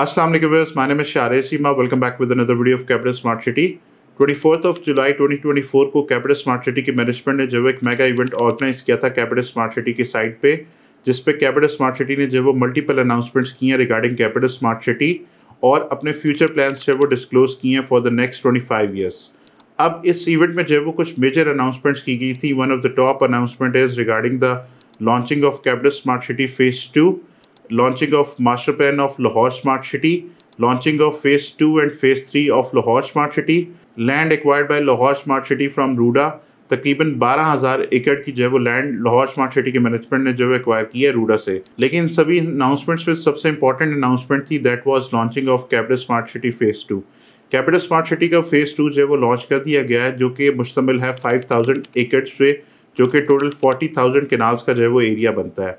Assalamu alaikum viewers, my name is Share Sima. Welcome back with another video of Capital Smart City. 24th of July 2024 को capital smart city की management ने जो एक mega event organise किया था capital smart city की site पे जिस पे कैपिटल स्मार्ट सिटी ने जो वो मल्टीपल अनाउंसमेंट्स किए हैं रिगार्डिंग कैपिटल स्मार्ट सिटी और अपने फ्यूचर प्लान्स जो वो डिस्क्लोज किए हैं फॉर द नेक्स्ट 25 ईयर्स अब इस इवेंट में जो वो कुछ मेजर अनाउंसमेंट्स की गई थी one of the top announcement is regarding the launching of capital smart city phase two launching of master plan of Lahore Smart City, launching of phase 2 and phase 3 of Lahore Smart City, land acquired by Lahore Smart City from Ruda तकरीबन 12000 एकड़ की जो है वो land Lahore smart city के management ने जो है एक्वायर की है रूडा से। लेकिन सभी अनाउंसमेंट्स में सबसे इंपॉर्टेंट अनाउंसमेंट थी that was launching of capital smart city phase two capital smart city का फ़ेज़ टू जो है वो लॉन्च कर दिया गया है जो कि मुश्तमिल है 5000 एकड़ पे जो कि टोटल 40000 केनाल्स का जो है वो एरिया बनता है।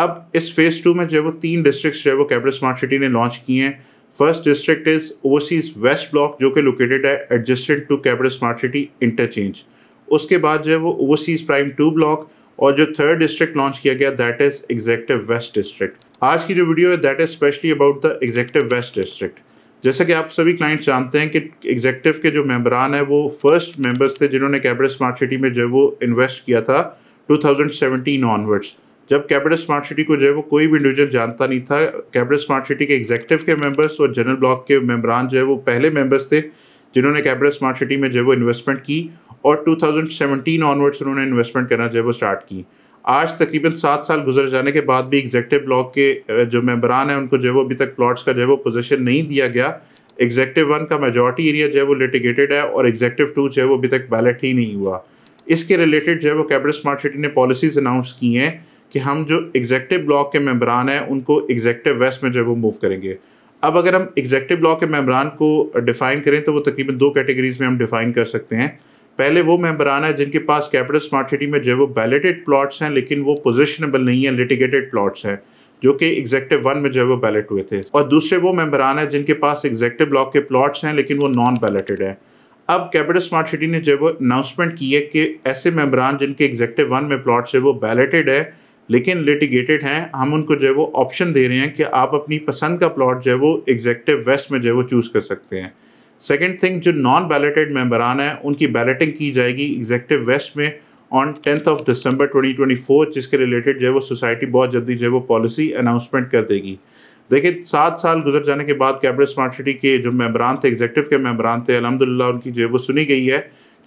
अब इस फ़ेज़ टू में जो है वो तीन डिस्ट्रिक्ट जो है वो कैपिटल स्मार्ट सिटी ने लॉन्च किए हैं। First district is overseas west block जो कि लोकेटेड है adjusted to capital smart city interchange उसके बाद जो है वो ओवरसीज प्राइम टू ब्लॉक और जो थर्ड डिस्ट्रिक्ट लॉन्च किया गया that is executive west district आज की जो वीडियो है that is specially about the executive west district जैसा कि आप सभी क्लाइंट्स जानते हैं कि एग्जेक्टिव के जो मेम्बरान है, वो फ़र्स्ट मेंबर्स थे जिन्होंने कैपिटल स्मार्ट सिटी में जो है वो इन्वेस्ट किया था 2017 ऑनवर्ड्स जब कैपिटल स्मार्ट सिटी को जो है वो कोई भी इंडिविजुअल जानता नहीं था कैपिटल स्मार्ट सिटी के एग्जेक्टिव के मेंबर्स और जनरल ब्लॉक के मेम्बरान जो है वो पहले मेंबर्स थे, जिन्होंने कैपिटल स्मार्ट सिटी में जो है वो इन्वेस्टमेंट की और 2017 ऑनवर्ड्स उन्होंने इन्वेस्टमेंट करना जो है वो स्टार्ट की। आज तकरीबन सात साल गुजर जाने के बाद भी एग्जेक्टिव ब्लॉक के जो मेम्बरान हैं, उनको जो है वो अभी तक प्लॉट्स का जो है वो पोजिशन नहीं दिया गया। एग्जेक्टिव वन का मेजोरिटी एरिया जो है वो लिटिगेटेड है और एग्जेक्टिव टू जो है वो अभी तक बैलेट ही नहीं हुआ। इसके रिलेटेड जो है वो कैपिटल स्मार्ट सिटी ने पॉलिसीज़ अनाउंस की हैं। कि हम जो एग्जेक्टिव ब्लॉक के मेम्बरान हैं, उनको एग्जेक्टिव वेस्ट में जो है वो मूव करेंगे। अब अगर हम एग्जेक्टिव ब्लॉक के मेम्बरान को डिफाइन करें तो वो तकरीबन दो कैटेगरीज में हम डिफाइन कर सकते हैं। पहले वो मेम्बरान है जिनके पास कैपिटल स्मार्ट सिटी में जो है वो बैलेटेड प्लॉट्स हैं, लेकिन वो पोजिशनेबल नहीं है लिटिगेटेड प्लॉट्स हैं, जो कि एग्जेक्टिव वन में जो है वो बैलेट हुए थे। और दूसरे वो मेम्बरान है जिनके पास एग्जेक्टिव ब्लॉक के प्लॉट्स हैं, लेकिन वो नॉन बैलेटेड है। अब कैपिटल स्मार्ट सिटी ने जो है वो अनाउंसमेंट की है कि ऐसे मेम्बरान जिनके एग्जेक्टिव वन में प्लॉट्स है, वो बैलेटेड है लेकिन लिटिगेटेड हैं, हम उनको जो है वो ऑप्शन दे रहे हैं कि आप अपनी पसंद का प्लॉट जो है वो एग्जेक्टिव वेस्ट में जो है वो चूज़ कर सकते हैं। सेकेंड थिंग जो नॉन बैलेटेड मेम्बरान हैं, उनकी बैलेटिंग की जाएगी एग्जेक्टिव वेस्ट में ऑन टेंथ ऑफ़ दिसंबर 2024 जिसके रिलेटेड जो है वो सोसाइटी बहुत जल्दी जो है वो पॉलिसी अनाउंसमेंट कर देगी। देखिए, सात साल गुजर जाने के बाद कैपिटल स्मार्ट सिटी के जो मेम्बरान थे एग्जेक्टिव के मेम्बरान थे अलहमदिल्ला उनकी जो है वो सुनी गई है।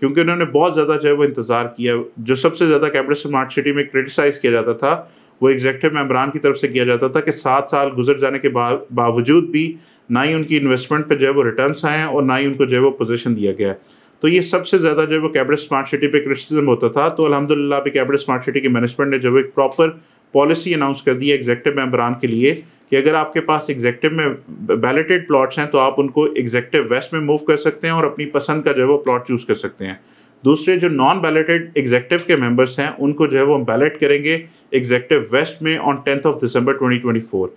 क्योंकि उन्होंने बहुत ज़्यादा जो है वो इंतज़ार किया जो सबसे ज़्यादा कैपिटल स्मार्ट सिटी में क्रिटिसाइज़ किया जाता था, वो एग्जेक्टिव मेम्बरान की तरफ़ से किया जाता था कि सात साल गुजर जाने के बावजूद भी ना ही उनकी इन्वेस्टमेंट पर जो है वो रिटर्न आए हैं और ना ही उनको जो है वो पोजिशन दिया गया है। तो ये सबसे ज़्यादा जो है वो कैपिटल स्मार्ट सिटी पे क्रिटिसिज्म होता था। तो अलहमदिल्ला अभी कैपिटल स्मार्ट सिटी की मैनेजमेंट ने जो एक प्रॉपर पॉलिसी अनाउंस कर दी है एग्जेक्टिव मेम्बरान के लिए कि अगर आपके पास एग्जेक्टिव में बैलेटेड प्लॉट्स हैं तो आप उनको एग्जेक्टिव वेस्ट में मूव कर सकते हैं और अपनी पसंद का जो है वो प्लॉट चूज़ कर सकते हैं। दूसरे जो नॉन बैलेटेड एग्जेक्टिव के मेंबर्स हैं, उनको जो है वो बैलेट करेंगे एग्जेक्टिव वेस्ट में ऑन टेंथ ऑफ़ दिसंबर 2024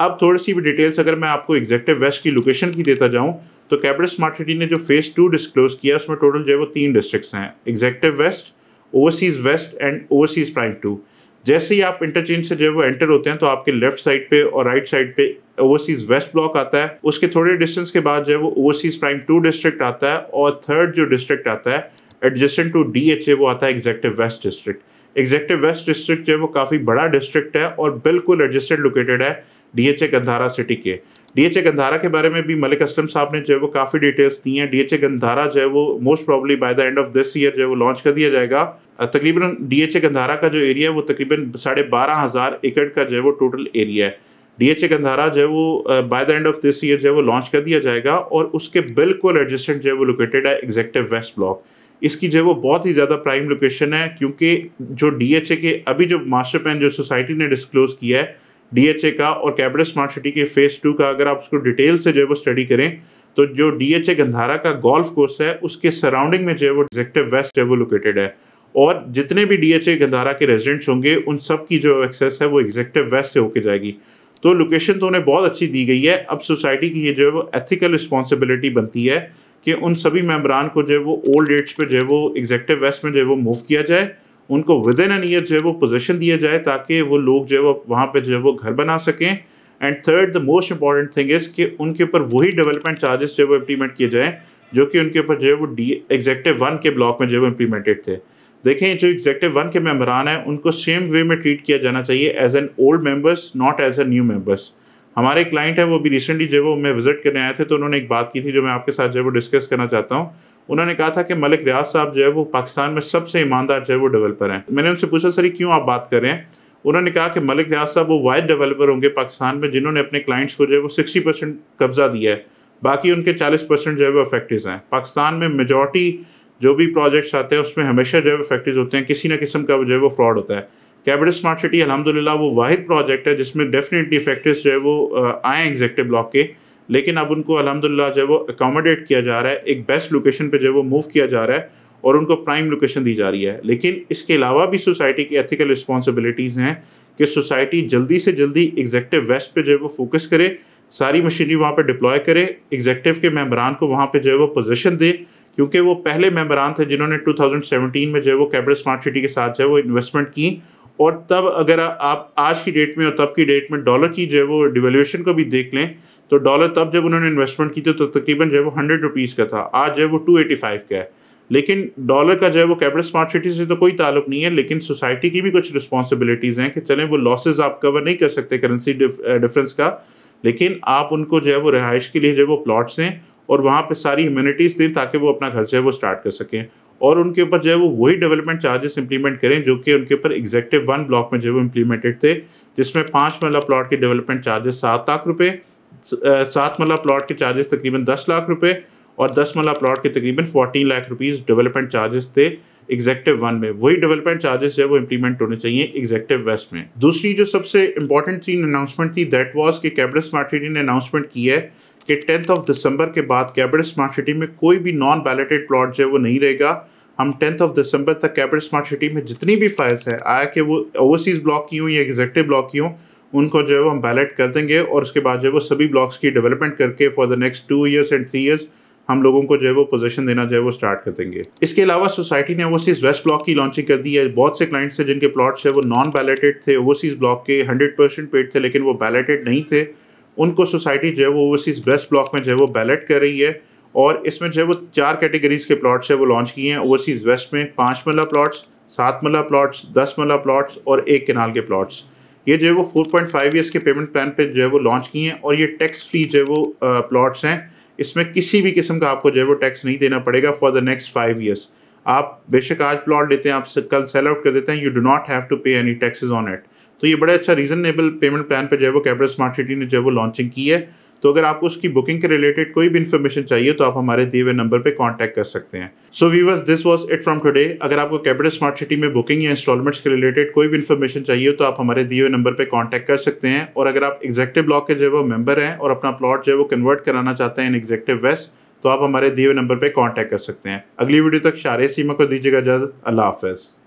अब थोड़ी सी भी डिटेल्स अगर मैं आपको एग्जेक्टिव वेस्ट की लोकेशन की देता जाऊँ तो कैपिटल स्मार्ट सिटी ने जो फ़ेज़ टू डिस्क्लोज किया, उसमें टोटल जो है वो तीन डिस्ट्रिक्ट हैं। Executive west overseas west and overseas prime two जैसे ही आप इंटरचेंज से जो है वो एंटर होते हैं तो आपके लेफ़्ट साइड पे और राइट साइड पे ओवरसीज वेस्ट ब्लॉक आता है। उसके थोड़े डिस्टेंस के बाद जो है वो ओवरसीज प्राइम टू डिस्ट्रिक्ट आता है और थर्ड जो डिस्ट्रिक्ट आता है adjacent to D H A वो आता है executive west district executive west district जो है वो काफ़ी बड़ा डिस्ट्रिक्ट है और बिल्कुल एडजस्टेड लोकेटेड है D H A Gandhara city के। डी एच ए गंधारा के बारे में भी मलिक असलम साहब ने जो है वो काफ़ी डिटेल्स दी हैं। डीएचए गंधारा जो है वो most probably by the end of this year जो है वो लॉन्च कर दिया जाएगा। तकरीबन डी एच ए गंधारा का जो एरिया है वो तकरीबन साढ़े बारह हज़ार एकड़ का जो है वो टोटल एरिया है। डी एच ए गंधारा जो है वो by the end of this year जो है वो लॉन्च कर दिया जाएगा और उसके बिल्कुल एडजस्टेंट जो है वो लोकेटेड है एग्जेक्टिव वेस्ट ब्लॉक इसकी जो है वो बहुत ही ज़्यादा प्राइम लोकेशन है क्योंकि जो डीएचए के अभी जो मास्टर प्लान जो सोसाइटी ने डिस्क्लोज किया है डीएचए का और कैपिटल स्मार्ट सिटी के फ़ेज़ टू का अगर आप उसको डिटेल से जो है वो स्टडी करें तो जो डीएचए गंधारा का गोल्फ कोर्स है, उसके सराउंडिंग में जो है वो एग्जेक्टिव वेस्ट है वो लोकेटेड है। और जितने भी डीएचए गंधारा के रेजिडेंट्स होंगे, उन सब की जो एक्सेस है वो एग्जेक्टिव वेस्ट से होके जाएगी। तो लोकेशन तो उन्हें बहुत अच्छी दी गई है। अब सोसाइटी की ये जो है वो एथिकल रिस्पॉन्सिबिलिटी बनती है कि उन सभी मेम्बरान को जो है वो ओल्ड एज पे जो है वो एग्जेक्टिव वेस्ट में जो है वो मूव किया जाए। उनको विद इन एन ईयर जो है वो पोजीशन दिया जाए ताकि वो लोग जो है वो वहाँ पर जो है वो घर बना सकें। And third the most important thing is कि उनके ऊपर वही डेवलपमेंट चार्जेस जो है वो इम्प्लीमेंट किए जाएँ, जो कि उनके ऊपर जो है वो डी एग्जेक्टिव वन के ब्लॉक में जो है वो इम्प्लीमेंटेड थे। देखें, जो एग्जेक्टिव वन के मेम्बरान हैं, उनको सेम वे में ट्रीट किया जाना चाहिए as an old members not as a new members हमारे क्लाइंट है, वो भी रिसेंटली जो वो मैं विज़िट करने आए थे तो उन्होंने एक बात की थी जो मैं आपके साथ जो है वो डिस्कस करना चाहता हूँ। उन्होंने कहा था कि मलिक रियाज साहब जो है वो पाकिस्तान में सबसे ईमानदार जो है वो डेवलपर हैं। मैंने उनसे पूछा, सर क्यों आप बात कर रहे हैं? उन्होंने कहा कि मलिक रियाज साहब वो वाइड डेवलपर होंगे पाकिस्तान में जिन्होंने अपने क्लाइंट्स को जो है वो सिक्सटी परसेंट कब्जा दिया है। बाकी उनके चालीस परसेंट जो है वो फैक्ट्रीज हैं। पाकिस्तान में मेजॉरिटी जो भी प्रोजेक्ट्स आते हैं, उसमें हमेशा जो है वो फैक्ट्रीज होते हैं। किसी ना किस्म का जो है वो फ्रॉड होता है। कैबिनेट स्मार्ट सिटी अलहमदिल्ला वो वाहिद प्रोजेक्ट है जिसमें डेफिनेटली फैक्ट्रीज जो है वो आए एग्जेक्टिव ब्लॉक के। लेकिन अब उनको, अलहमदिल्ला, जो है वो अकोमोडेट किया जा रहा है, एक बेस्ट लोकेशन पे जो है वो मूव किया जा रहा है और उनको प्राइम लोकेशन दी जा रही है। लेकिन इसके अलावा भी सोसाइटी की एथिकल रिस्पॉन्सिबिलिटीज़ हैं कि सोसाइटी जल्दी से जल्दी एग्जेक्टिव वेस्ट पे जो है वो फोकस करे, सारी मशीनरी वहाँ पे डिप्लॉय करे एग्जेक्टिव के मेम्बरान को वहाँ पे जो है वो पोजिशन दे, क्योंकि वो पहले मेम्बरान थे जिन्होंने 2017 में जो है वो कैबिनेट स्मार्ट सिटी के साथ जो है वो इन्वेस्टमेंट की। और तब अगर आप आज की डेट में और तब की डेट में डॉलर की जो है वो डिवेल्यूशन को भी देख लें तो डॉलर तब जब उन्होंने इन्वेस्टमेंट की थी तो तकरीबन जो है वो हंड्रेड रुपीज़ का था। आज जो है वो टू एटी फाइव का है। लेकिन डॉलर का जो है वो कैपिटल स्मार्ट सिटी से तो कोई ताल्लुक नहीं है, लेकिन सोसाइटी की भी कुछ रिस्पॉन्सिबिलिटीज़ हैं कि चलें वो लॉसेज आप कवर नहीं कर सकते करेंसी डिफरेंस का। लेकिन आप उनको जो है वो रिहाइश के लिए जो है वो प्लॉट्स दें और वहाँ पर सारी ह्यूमिनिटीज़ दें ताकि वो अपना घर जो है वो स्टार्ट कर सकें। और उनके ऊपर जो है वो वही डेवलपमेंट चार्जेस इंप्लीमेंट करें जो कि उनके ऊपर एग्जेक्टिव वन ब्लॉक में जो है वो इम्प्लीमेंटेड थे, जिसमें पाँच मरला प्लॉट के डेवलपमेंट चार्जेस सात लाख रुपये सात मरला प्लॉट के चार्जेस तकरीबन दस लाख रुपये और दस मरला प्लॉट के तकरीबन fourteen lakh rupees development charges थे एग्जेक्टिव वन में। वही डेवलपमेंट चार्जेस जो है वो इंप्लीमेंट होने चाहिए एग्जेक्टिव वेस्ट में। दूसरी जो सबसे इंपॉर्टेंट थी अनाउंसमेंट थी दैट वाज कि कैपिटल स्मार्ट सिटी ने अनाउंसमेंट की है कि टेंथ ऑफ़ दिसंबर के बाद कैपिटल स्मार्ट सिटी में कोई भी नॉन बैलेटेड प्लॉट जो है वो नहीं रहेगा। हम टेंथ ऑफ़ दिसंबर तक कैपिटल स्मार्ट सिटी में जितनी भी फाइल्स हैं आया कि वो ओवरसीज़ ब्लॉक की हों या एग्जेक्टिव ब्लॉक की हों, उनको जो है वो हम बैलेट कर देंगे और उसके बाद जो है वो सभी ब्लॉक्स की डेवलपमेंट करके for the next two years and three years हम लोगों को जो है वो पोजीशन देना जो है वो स्टार्ट कर देंगे। इसके अलावा सोसाइटी ने ओवरसीज वेस्ट ब्लॉक की लॉन्चिंग कर दी है। बहुत से क्लाइंट्स थे जिनके प्लॉट्स है वो नॉन बैलेटेड थे ओवरसीज ब्लॉक के हंड्रेड परसेंट पेड थे, लेकिन वो बैलेटेड नहीं थे। उनको सोसाइटी जो है वो ओवरसीज वेस्ट ब्लॉक में जो है वो बैलेट कर रही है। और इसमें जो है वो चार कैटेगरीज के प्लॉट्स है, वो लॉन्च किए हैं। ओवरसीज वेस्ट में पाँच मल्ला प्लॉट्स सात मल्ला प्लॉट्स दस मल्ला प्लॉट्स और एक किनाल के प्लॉट्स ये जो है वो फोर पॉइंट फाइव ईयर्स के पेमेंट प्लान पे जो है वो लॉन्च किए हैं और ये टैक्स फ्री जो है वो प्लॉट्स हैं। इसमें किसी भी किस्म का आपको जो है वो टैक्स नहीं देना पड़ेगा for the next five years आप बेशक आज प्लॉट लेते हैं, आप कल सेल आउट कर देते हैं you do not have to pay any taxes on it तो ये बड़ा अच्छा रीजनेबल पेमेंट प्लान पे जो है वो कैपिटल स्मार्ट सिटी ने जो है वो लॉन्चिंग की है। तो अगर आपको उसकी बुकिंग के रिलेटेड कोई भी इन्फॉर्मेशन चाहिए तो आप हमारे दिए हुए नंबर पे कांटेक्ट कर सकते हैं। So viewers this was it from today अगर आपको कैपिटल स्मार्ट सिटी में बुकिंग या इंस्टॉलमेंट्स के रिलेटेड कोई भी इन्फॉर्मेशन चाहिए तो आप हमारे दिए हुए नंबर पर कॉन्टैक्ट कर सकते हैं। और अगर आप एग्जेक्टिव ब्लॉक के जो है वो मेंबर हैं और अपना प्लॉट जो है वो कन्वर्ट कराना चाहते हैं इन एग्जेक्टिव वेस्ट तो आप हमारे दिए हुए नंबर पर कॉन्टैक्ट कर सकते हैं। अगली वीडियो तक शारे सीमा को दीजिएगा इजाज़त। अल्लाह हाफ़